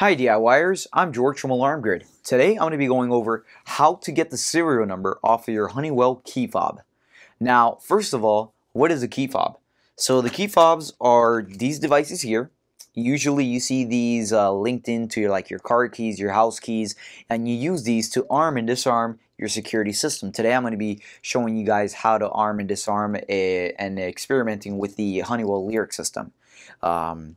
Hi DIYers, I'm Jorge from Alarm Grid. Today I'm going to be going over how to get the serial number off of your Honeywell key fob. Now, first of all, what is a key fob? So the key fobs are these devices here. Usually you see these uh, linked into your, like your car keys, your house keys, and you use these to arm and disarm your security system. Today I'm going to be showing you guys how to arm and disarm a, and experimenting with the Honeywell Lyric system. Um,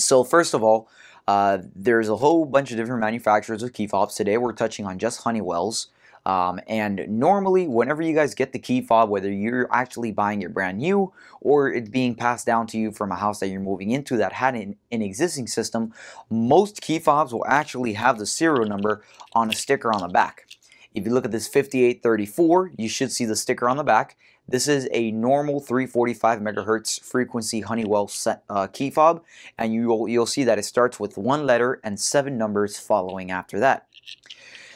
so first of all, uh, there's a whole bunch of different manufacturers of key fobs. Today we're touching on just Honeywell's. Um, and normally, whenever you guys get the key fob, whether you're actually buying it brand new or it's being passed down to you from a house that you're moving into that had an, an existing system, most key fobs will actually have the serial number on a sticker on the back. If you look at this 5834, you should see the sticker on the back. This is a normal 345 megahertz frequency Honeywell set, uh, key fob, and you'll, you'll see that it starts with one letter and seven numbers following after that.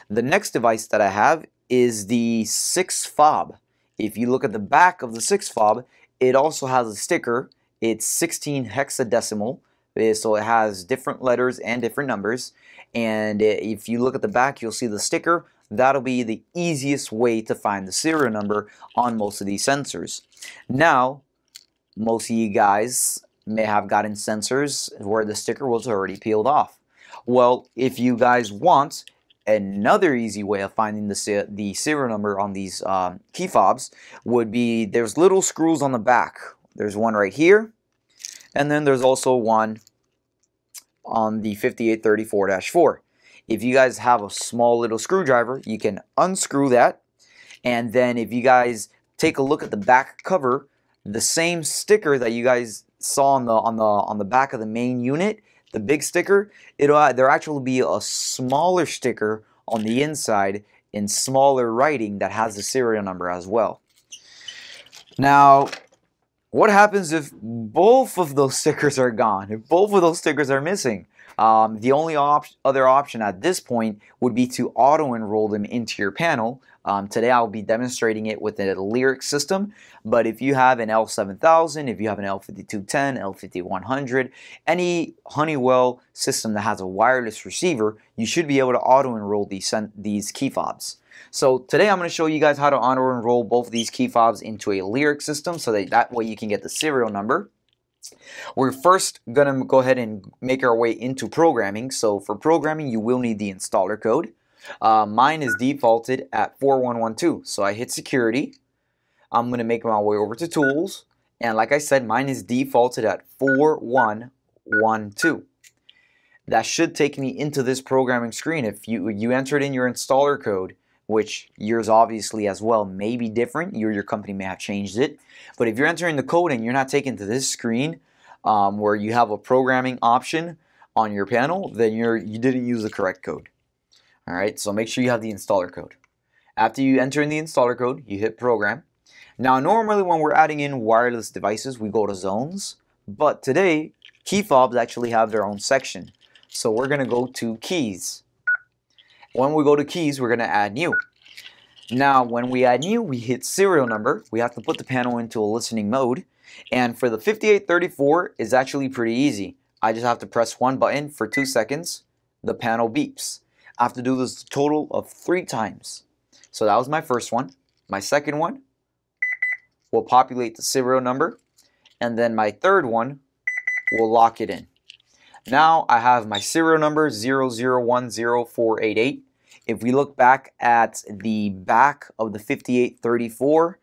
The next device that I have is the SiXFOB. If you look at the back of the SiXFOB, it also has a sticker. It's 16 hexadecimal, eh, so it has different letters and different numbers. And eh, if you look at the back, you'll see the sticker. That'll be the easiest way to find the serial number on most of these sensors. Now, most of you guys may have gotten sensors where the sticker was already peeled off. Well, if you guys want, Another easy way of finding the, the serial number on these um, key fobs would be there's little screws on the back. There's one right here, and then there's also one on the 5834-4. If you guys have a small little screwdriver, you can unscrew that, and then if you guys take a look at the back cover, the same sticker that you guys saw on the on the on the back of the main unit the big sticker, it'll uh, there actually be a smaller sticker on the inside in smaller writing that has the serial number as well. Now, what happens if both of those stickers are gone? If both of those stickers are missing? Um, the only op other option at this point would be to auto-enroll them into your panel. Um, today I'll be demonstrating it with a Lyric system, but if you have an L7000, if you have an L5210, L5100, any Honeywell system that has a wireless receiver, you should be able to auto-enroll these, these key fobs. So today I'm going to show you guys how to auto-enroll both of these key fobs into a Lyric system so that that way you can get the serial number. We're first going to go ahead and make our way into programming. So for programming, you will need the installer code. Uh, mine is defaulted at 4112. So I hit security. I'm going to make my way over to tools. And like I said, mine is defaulted at 4112. That should take me into this programming screen. If you, you entered in your installer code, which yours obviously as well may be different. Your, your company may have changed it. But if you're entering the code and you're not taken to this screen um, where you have a programming option on your panel, then you're, you didn't use the correct code. All right, so make sure you have the installer code. After you enter in the installer code, you hit program. Now, normally when we're adding in wireless devices, we go to zones. But today, key fobs actually have their own section. So we're to go to keys. When we go to keys, we're going to add new. Now, when we add new, we hit serial number. We have to put the panel into a listening mode. And for the 5834, is actually pretty easy. I just have to press one button for two seconds. The panel beeps. I have to do this a total of three times. So that was my first one. My second one will populate the serial number. And then my third one will lock it in. Now I have my serial number 00104888 if we look back at the back of the 5834-4,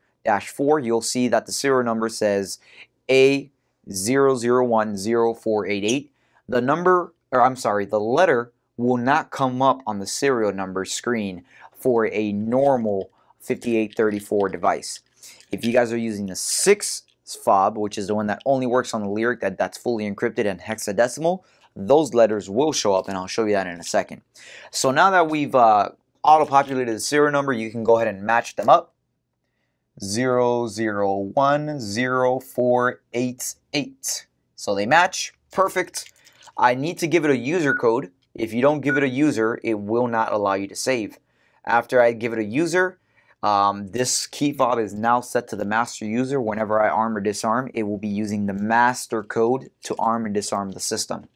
you'll see that the serial number says A0010488. The number, or I'm sorry, the letter will not come up on the serial number screen for a normal 5834 device. If you guys are using the 6 fob, which is the one that only works on the lyric that, that's fully encrypted and hexadecimal, those letters will show up and I'll show you that in a second. So now that we've uh, auto-populated the serial number, you can go ahead and match them up. 00104888. So they match. Perfect. I need to give it a user code. If you don't give it a user, it will not allow you to save. After I give it a user, um, this key fob is now set to the master user. Whenever I arm or disarm, it will be using the master code to arm and disarm the system.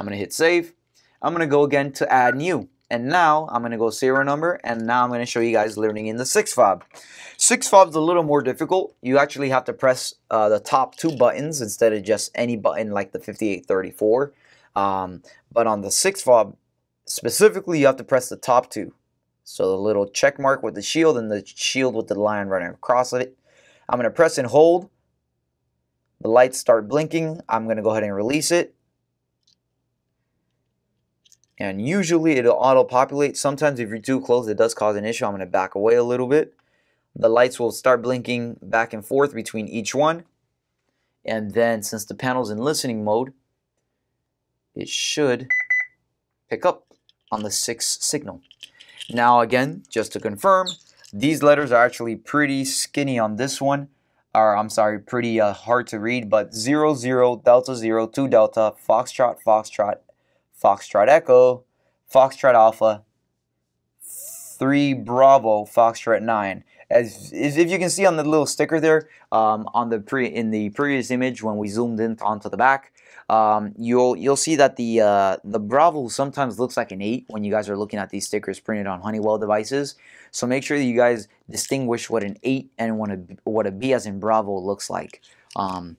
I'm going to hit save. I'm going to go again to add new. And now I'm going to go serial number and now I'm going to show you guys learning in the SiXFOB. 6 fob is a little more difficult. You actually have to press uh, the top two buttons instead of just any button like the 5834. Um, but on the SiXFOB specifically you have to press the top two. So the little check mark with the shield and the shield with the line running across it. I'm going to press and hold. The lights start blinking. I'm going to go ahead and release it. And usually it'll auto-populate. Sometimes if you're too close, it does cause an issue. I'm going to back away a little bit. The lights will start blinking back and forth between each one. And then since the panel's in listening mode, it should pick up on the 6 signal. Now again, just to confirm, these letters are actually pretty skinny on this one. Or I'm sorry, pretty uh, hard to read, but 00, Delta 0, 2 Delta, Foxtrot, Foxtrot, Foxtrot Echo, Foxtrot Alpha, 3 Bravo, Foxtrot 9. As, as if you can see on the little sticker there, um, on the pre in the previous image when we zoomed in onto the back, um, you'll you'll see that the uh, the Bravo sometimes looks like an 8 when you guys are looking at these stickers printed on Honeywell devices. So make sure that you guys distinguish what an 8 and what a, what a B as in Bravo looks like. Um,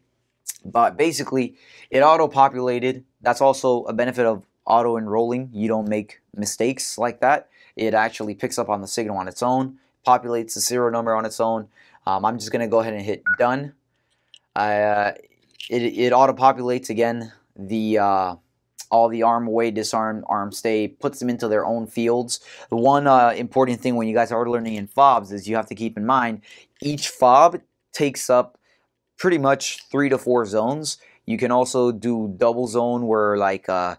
but basically, it auto-populated. That's also a benefit of auto-enrolling. You don't make mistakes like that. It actually picks up on the signal on its own, populates the serial number on its own. Um, I'm just going to go ahead and hit done. Uh, it, it auto-populates again the uh, all the arm away, disarm, arm stay, puts them into their own fields. The one uh, important thing when you guys are learning in fobs is you have to keep in mind each fob takes up pretty much three to four zones. You can also do double zone where like uh,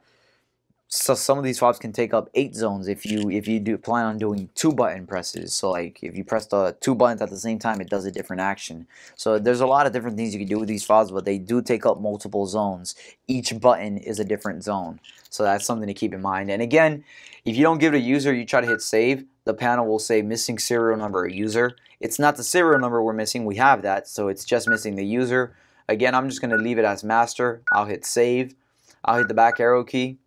so some of these fobs can take up eight zones if you if you do plan on doing two button presses. So like if you press the two buttons at the same time, it does a different action. So there's a lot of different things you can do with these fobs, but they do take up multiple zones. Each button is a different zone. So that's something to keep in mind. And again, if you don't give it a user, you try to hit save, the panel will say missing serial number a user. It's not the serial number we're missing, we have that, so it's just missing the user. Again, I'm just going to leave it as master. I'll hit save. I'll hit the back arrow key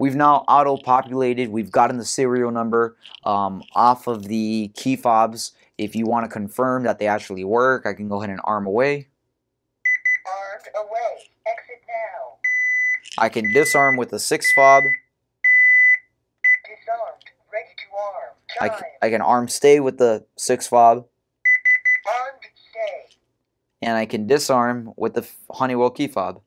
We've now auto-populated. We've gotten the serial number um, off of the key fobs. If you want to confirm that they actually work, I can go ahead and arm away. Armed away. Exit now. I can disarm with the SiXFOB. Disarmed. Ready to arm. I, Time. I can arm stay with the SiXFOB. Armed stay. And I can disarm with the Honeywell key fob.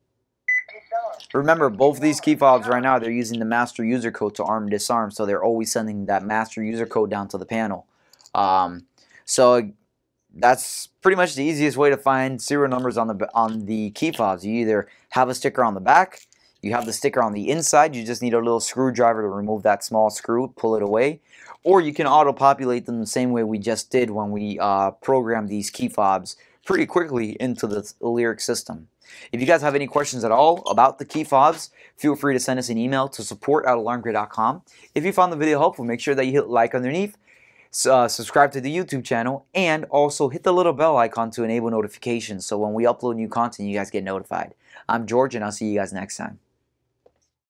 Remember, both these key fobs right now, they're using the master user code to arm disarm, so they're always sending that master user code down to the panel. Um, so that's pretty much the easiest way to find serial numbers on the on the key fobs. You either have a sticker on the back, you have the sticker on the inside, you just need a little screwdriver to remove that small screw, pull it away, or you can auto-populate them the same way we just did when we uh, programmed these key fobs pretty quickly into the Lyric system. If you guys have any questions at all about the key fobs, feel free to send us an email to support at alarmgrid.com. If you found the video helpful, make sure that you hit like underneath, uh, subscribe to the YouTube channel, and also hit the little bell icon to enable notifications so when we upload new content, you guys get notified. I'm Jorge, and I'll see you guys next time.